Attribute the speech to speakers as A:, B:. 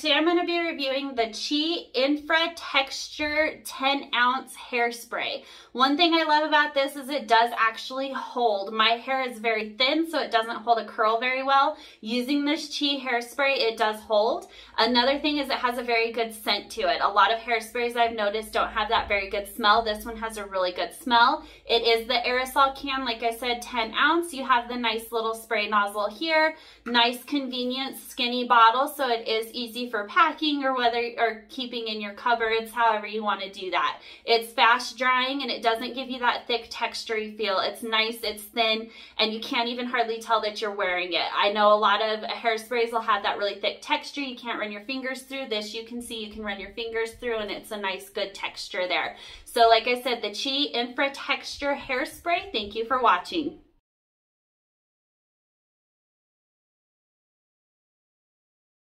A: today I'm going to be reviewing the Chi Infra Texture 10 ounce hairspray. One thing I love about this is it does actually hold. My hair is very thin, so it doesn't hold a curl very well. Using this Chi hairspray, it does hold. Another thing is it has a very good scent to it. A lot of hairsprays I've noticed don't have that very good smell. This one has a really good smell. It is the aerosol can, like I said, 10 ounce. You have the nice little spray nozzle here. Nice, convenient, skinny bottle, so it is easy for packing or whether or keeping in your cupboards, however you want to do that. It's fast drying and it doesn't give you that thick textury feel. It's nice, it's thin, and you can't even hardly tell that you're wearing it. I know a lot of hairsprays will have that really thick texture. You can't run your fingers through. This you can see you can run your fingers through and it's a nice good texture there. So like I said, the Chi Infra Texture Hairspray. Thank you for watching.